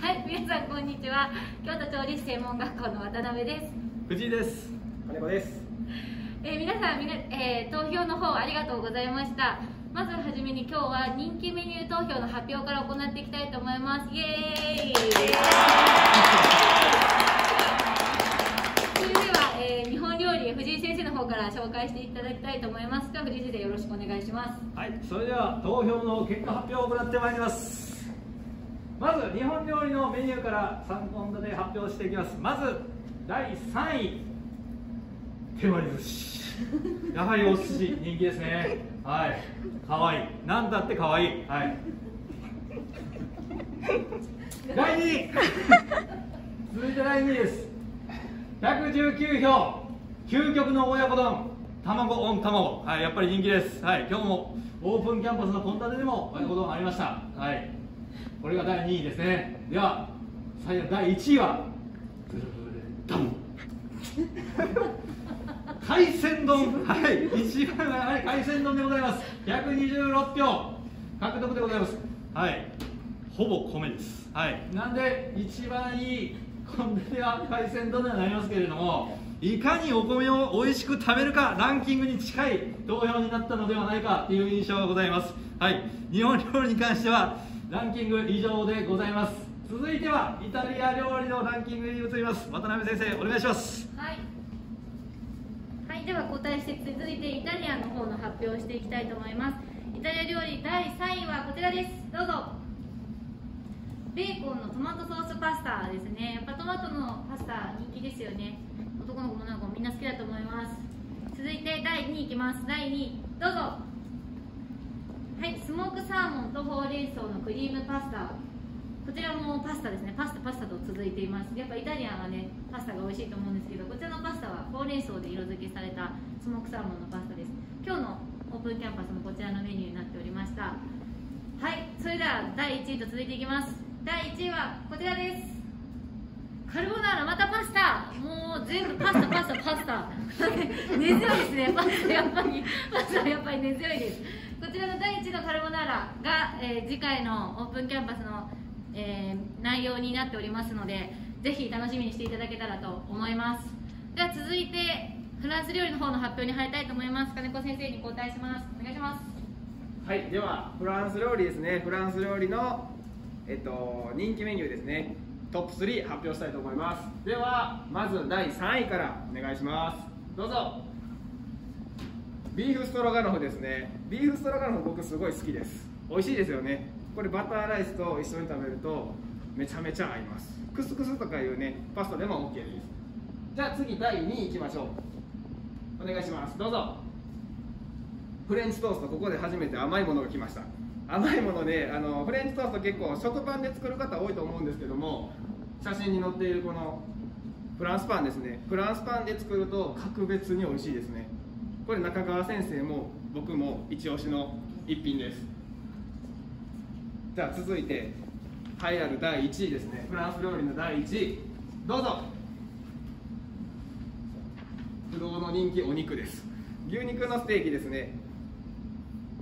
はい、皆さんこんにちは。京都調理師専門学校の渡辺です。藤井です金子です。えー皆さんみな、えー投票の方ありがとうございました。まずはじめに今日は人気メニュー投票の発表から行っていきたいと思います。イエーイ。それでは、えー日本料理藤井先生の方から紹介していただきたいと思います。では藤井先生よろしくお願いします。はいそれでは投票の結果発表を行ってまいりますまず日本料理のメニューから3本立て発表していきます。まず第3位。手割り寿司。やはりお寿司人気ですね。はい。可愛い。なんだって可愛い。はい。第2位。続いて第2位です。119票。究極の親子丼。卵オン卵。はいやっぱり人気です。はい今日もオープンキャンパスの献立でも親子丼ありました。はいこれが第2位ですね。では最後第1位はブルブルドン海鮮丼。はい。一番ははい海鮮丼でございます。126票。獲得でございます。はい。ほぼ米です。はい。なんで一番いい献立は海鮮丼にはなりますけれどもいかにお米を美味しく食べるかランキングに近い投票になったのではないかという印象がございますはい日本料理に関してはランキング以上でございます続いてはイタリア料理のランキングに移ります渡辺先生お願いしますはい。はい、では交代して続いてイタリアの方の発表をしていきたいと思います。イタリア料理第3位はこちらです。どうぞ。ベーコンのトマトソースパスタですね。やっぱトマトのパスタ人気ですよね。男の子女の子みんな好きだと思います。続いて第2位いきます。第2位。どうぞ。はい、スモークサーモンとほうれん草のクリームパスタ。こちらもパスタですね。パスタパスタと続いています。やっぱイタリアンはねパスタが美味しいと思うんですけどこちらのパスタはほうれん草で色付けされたスモークサーモンのパスタです。今日のオープンキャンパスもこちらのメニューになっておりました。はい。それでは第1位と続いていきます。第1位はこちらです。カルボナーラまたパスタ。もう全部パスタパスタパスタ。根強いですね。パスタやっぱり。パスタやっぱり根強いです。こちらの第1のカルボナーラが、えー次回のオープンキャンパスの、えー内容になっておりますのでぜひ楽しみにしていただけたらと思います。では続いてフランス料理の方の発表に入りたいと思います。金子先生に交代します。お願いします。はい、ではフランス料理ですね。フランス料理のえっと人気メニューですね。トップ3発表したいと思います。ではまず第3位からお願いします。どうぞ。ビーフストロガノフですね。ビーフストロガノフ僕すごい好きです。美味しいですよね。これバターライスと一緒に食べるとめちゃめちゃ合います。クスクスとかいうねパスタでも OK です。じゃあ次第2位いきましょう。お願いします。どうぞ。フレンチトーストここで初めて甘いものが来ました甘いものであのフレンチトースト結構食パンで作る方多いと思うんですけども写真に載っているこのフランスパンですね。フランスパンで作ると格別に美味しいですね。これ中川先生も僕も一押しの一品です。じゃあ続いて栄えある第1位ですね。フランス料理の第1位。どうぞ。不動の人気お肉です。牛肉のステーキですね。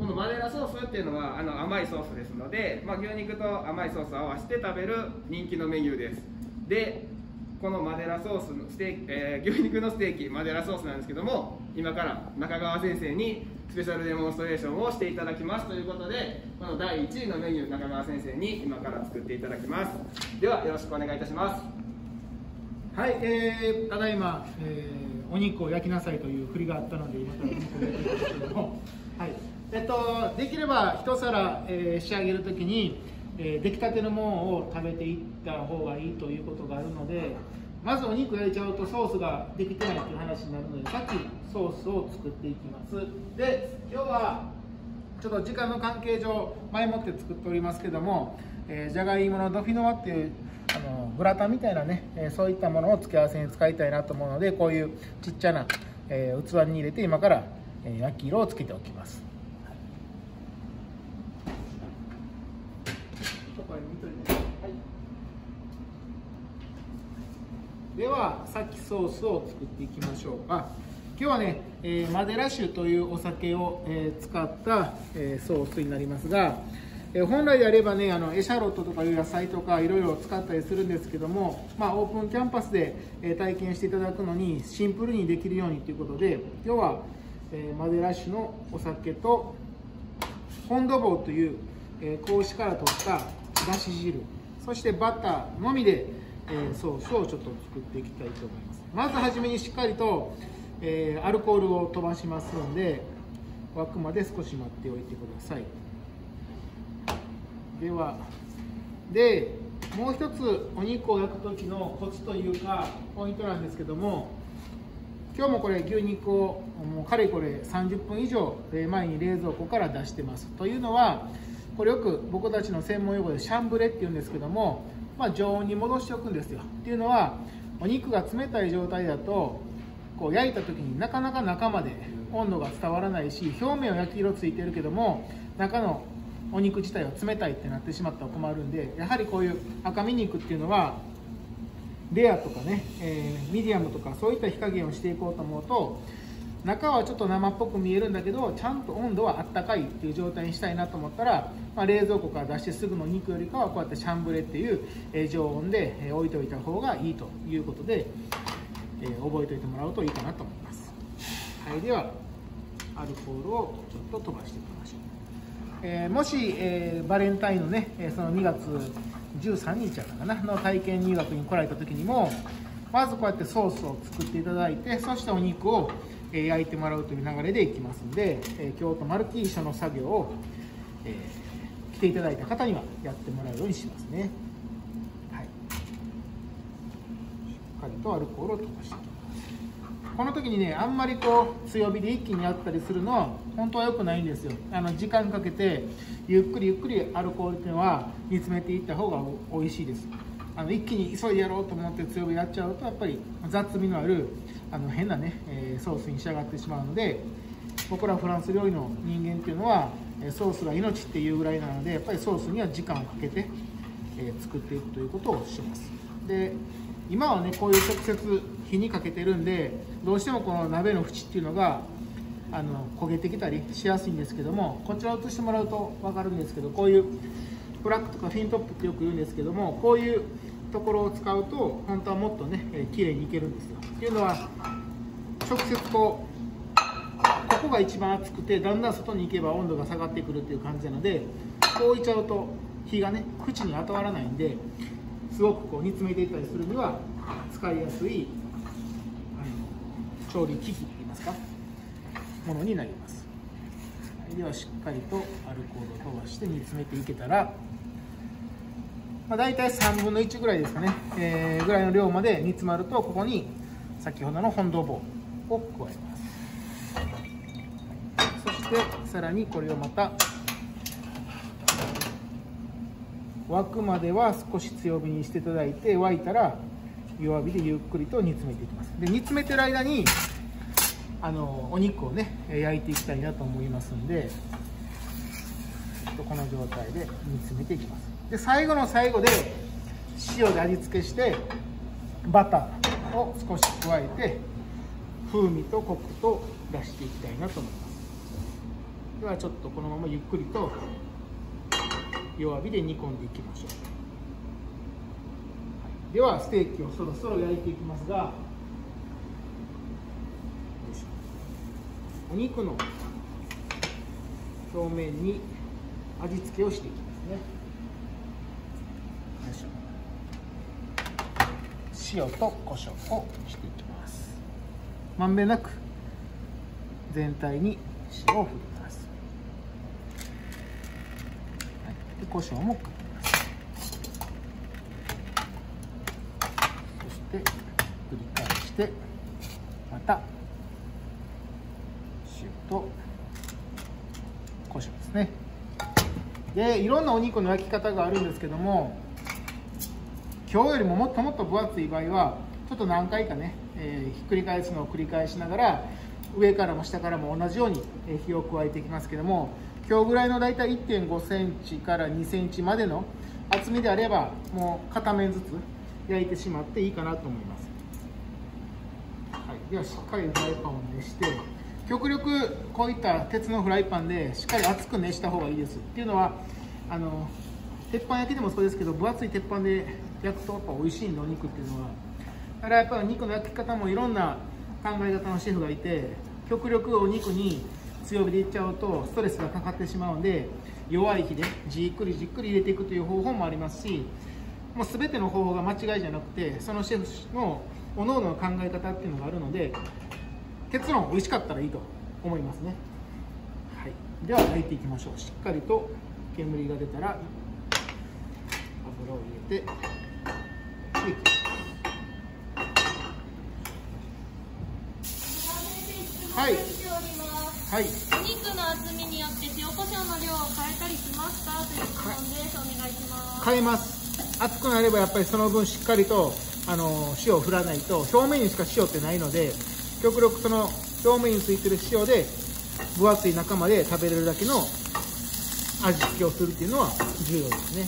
このマデラソースっていうのはあの甘いソースですので、まあ、牛肉と甘いソースを合わせて食べる人気のメニューです。でこのマデラソースのステーキ、えー牛肉のステーキマデラソースなんですけども今から中川先生にスペシャルデモンストレーションをしていただきます。ということでこの第1位のメニュー中川先生に今から作っていただきます。ではよろしくお願いいたします。はい、えー、ただいま、えーお肉を焼きなさいという振りがあったので今からお肉を焼いていくんですけども、はいえっと、できれば一皿、えー仕上げるときに、えー出来たてのものを食べていった方がいいということがあるのでまずお肉焼いちゃうとソースができてないという話になるのでさっきソースを作っていきます。で今日はちょっと時間の関係上前もって作っておりますけども、えーじゃがいものドフィノワっていうあのグラタンみたいなね、えーそういったものを付け合わせに使いたいなと思うのでこういうちっちゃな、えー器に入れて今から、え焼き色をつけておきます。ではさっきソースを作っていきましょうか。今日はね、えーマデラ酒というお酒を、えー使った、えーソースになりますが、え本来であればねあのエシャロットとかいう野菜とかいろいろ使ったりするんですけども、まあ、オープンキャンパスで、え体験していただくのにシンプルにできるようにということで今日は、えマデラ酒のお酒とフォンドボーという、えー、子から取っただし汁そしてバターのみで、えーソースをちょっと作っていきたいと思います。まずはじめにしっかりと、えーアルコールを飛ばしますので沸くまで少し待っておいてください。ではでもう一つお肉を焼く時のコツというかポイントなんですけども今日もこれ牛肉をもうかれこれ30分以上前に冷蔵庫から出してます。というのはこれよく僕たちの専門用語でシャンブレっていうんですけども、まあ、常温に戻しておくんですよ。っていうのはお肉が冷たい状態だとこう焼いた時になかなか中まで温度が伝わらないし表面は焼き色ついてるけども中のお肉自体は冷たいってなってしまったら困るんでやはりこういう赤身肉っていうのはレアとかね、えーミディアムとかそういった火加減をしていこうと思うと中はちょっと生っぽく見えるんだけどちゃんと温度はあったかいっていう状態にしたいなと思ったら、まあ、冷蔵庫から出してすぐの肉よりかはこうやってシャンブレっていう、常温で、置いておいた方がいいということで、えー覚えておいてもらうといいかなと思います。はいではアルコールをちょっと飛ばしていきましょう。えーもし、えーバレンタインのね、その2月13日やったかなの体験入学に来られた時にもまずこうやってソースを作っていただいてそしてお肉を、え焼いてもらうという流れでいきますので、えー今日とまるっきり一緒の作業を、えー来ていただいた方にはやってもらうようにしますね。はい。しっかりとアルコールを飛ばしてこの時にねあんまりこう強火で一気にやったりするのは本当は良くないんですよ。あの時間かけてゆっくりゆっくりアルコールっていうのは煮詰めていった方が美味しいです。あの一気に急いでやろうと思って強火やっちゃうとやっぱり雑味のあるあの変なね、えソースに仕上がってしまうので僕らフランス料理の人間っていうのはソースが命っていうぐらいなのでやっぱりソースには時間をかけて、え作っていくということをします。で今はねこういう直接火にかけてるんでどうしてもこの鍋の縁っていうのがあの焦げてきたりしやすいんですけどもこちらを映してもらうと分かるんですけどこういうフラッグとかフィントップってよく言うんですけどもこういうところを使うと本当はもっとね、えー綺麗にいけるんですよ。っていうのは直接こうここが一番熱くてだんだん外に行けば温度が下がってくるっていう感じなのでこう置いちゃうと火がね口に当たらないんですごくこう煮詰めていったりするには使いやすいあの調理機器って言いますか？ものになります。はい。ではしっかりとアルコールを飛ばして煮詰めていけたら、まあ、大体3分の1ぐらいですかね、えーぐらいの量まで煮詰まるとここに先ほどの本堂棒を加えます。そしてさらにこれをまた沸くまでは少し強火にしていただいて沸いたら弱火でゆっくりと煮詰めていきます。で煮詰めてる間にあのお肉をね焼いていきたいなと思いますんでこの状態で煮詰めていきます。で最後の最後で塩で味付けしてバターを少し加えて風味とコクと出していきたいなと思います。ではちょっとこのままゆっくりと弱火で煮込んでいきましょう、ではステーキをそろそろ焼いていきますがお肉の表面に味付けをしていきますねよいしょ塩と胡椒をしていきます。まんべんなく全体に塩を振ります。はい。で胡椒もかけます。そして繰り返してまた塩と胡椒ですね。でいろんなお肉の焼き方があるんですけども今日よりももっともっと分厚い場合はちょっと何回かね、えーひっくり返すのを繰り返しながら上からも下からも同じように火を加えていきますけども今日ぐらいの大体1 5センチから2センチまでの厚みであればもう片面ずつ焼いてしまっていいかなと思います、はい、ではしっかりフライパンを熱して極力こういった鉄のフライパンでしっかり熱く熱した方がいいです。っていうのは、あの鉄板焼きでもそうですけど分厚い鉄板で焼くとやっぱ美味しいんでお肉っていうのは。だからやっぱり肉の焼き方もいろんな考え方のシェフがいて極力お肉に強火でいっちゃうとストレスがかかってしまうんで弱い火でじっくりじっくり入れていくという方法もありますしもう全ての方法が間違いじゃなくてそのシェフの各々の考え方っていうのがあるので結論美味しかったらいいと思いますね、はい、では焼いていきましょう。しっかりと煙が出たら油を入れてでいきますはい。はい。お肉の厚みによって塩コショウの量を変えたりしますかという質問です。お願いします。変えます。熱くなればやっぱりその分しっかりとあの塩を振らないと表面にしか塩ってないので極力その表面についてる塩で分厚い中まで食べれるだけの味付けをするっていうのは重要ですね、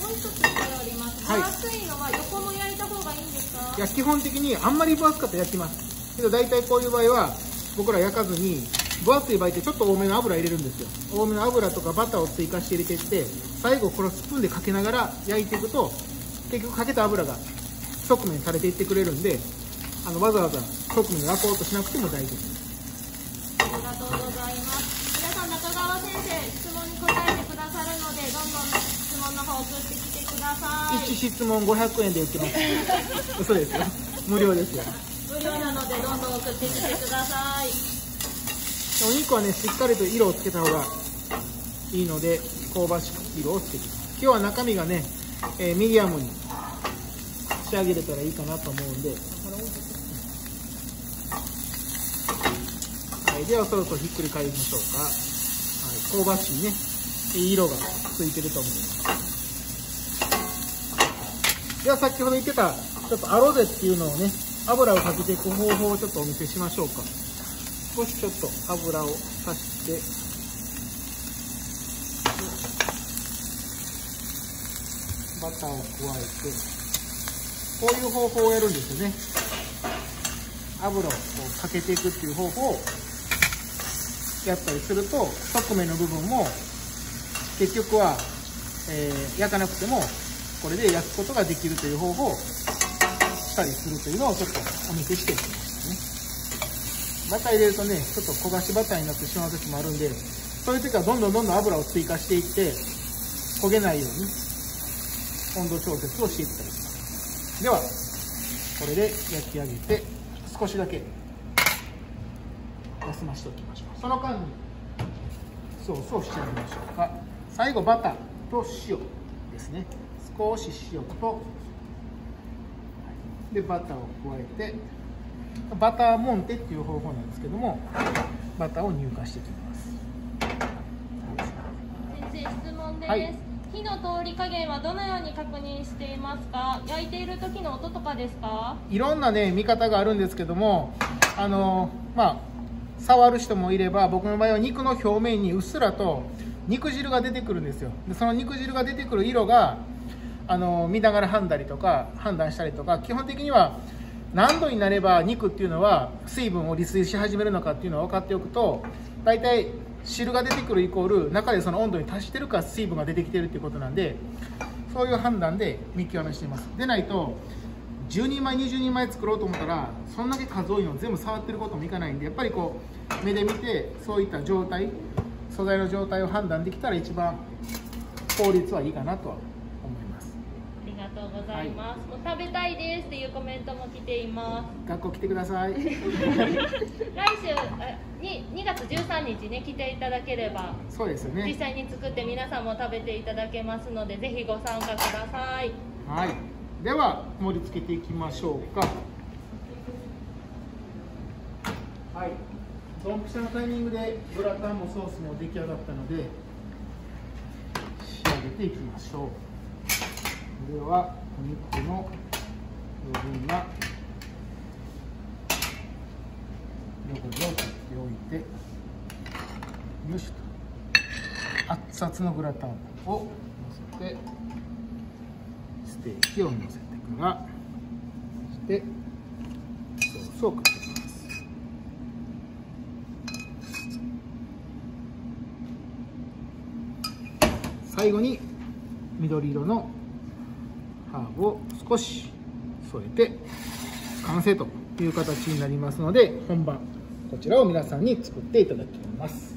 もう一つ聞いております。はい。分厚いのは横も焼いた方がいいんですか？はい、いや基本的にあんまり分厚かったら焼きます。けど大体こういう場合は僕ら焼かずに分厚い場合ってちょっと多めの油入れるんですよ。多めの油とかバターを追加して入れていって最後これをスプーンでかけながら焼いていくと結局かけた油が側面されていってくれるんであのわざわざ側面で焼こうとしなくても大丈夫です。ありがとうございます。皆さん中川先生質問に答えてくださるのでどんどん質問の方送ってきてください。1質問500円で売ってます。嘘ですよ。無料ですよ無料なのでどんどん送ってきてください。お肉はねしっかりと色をつけた方がいいので香ばしく色をつけて。今日は中身がね、えーミディアムに仕上げれたらいいかなと思うんで、はい、ではそろそろひっくり返りましょうか、はい、香ばしいねいい色がついてると思います。では先ほど言ってたちょっとアロゼっていうのをね油をかけていく方法をちょっとお見せしましょうか。少しちょっと油を足して。バターを加えて。こういう方法をやるんですよね。油をかけていくっていう方法をやったりすると側面の部分も結局は、えー焼かなくてもこれで焼くことができるという方法をしたりするというのをちょっとお見せしていきますね。バター入れるとねちょっと焦がしバターになってしまう時もあるんでそういう時はどんどんどんどん油を追加していって焦げないように温度調節をしていったりします。ではこれで焼き上げて少しだけ休ましておきましょう。その間にソースをしてみましょうか。最後バターと塩ですね。少し塩とでバターを加えてバターモンテっていう方法なんですけどもバターを乳化していきます。先生質問です、はい。火の通り加減はどのように確認していますか？焼いている時の音とかですか？いろんなね見方があるんですけどもあのまあ触る人もいれば僕の場合は肉の表面にうっすらと肉汁が出てくるんですよ。でその肉汁が出てくる色があの見ながら判断とか判断したりとか基本的には何度になれば肉っていうのは水分を利水し始めるのかっていうのを分かっておくと大体汁が出てくるイコール中でその温度に達してるか水分が出てきてるっていうことなんでそういう判断で見極めしています。でないと10人前20人前作ろうと思ったらそんだけ数多いの全部触ってることもいかないんでやっぱりこう目で見てそういった状態素材の状態を判断できたら一番効率はいいかなとは思いますありがとうございます、もう食べたいですっていうコメントも来ています。学校来てください。来週あに2月13日ね来ていただければそうですよね。実際に作って皆さんも食べていただけますのでぜひご参加ください。はい。では盛り付けていきましょうか。はい。ドンピシャのタイミングでグラタンもソースも出来上がったので仕上げていきましょうではお肉の余分な汚れを取っておいてよしと熱々のグラタンをのせてステーキをのせてからそしてソースをかけます最後に緑色のハーブを少し添えて完成という形になりますので本番こちらを皆さんに作っていただきます。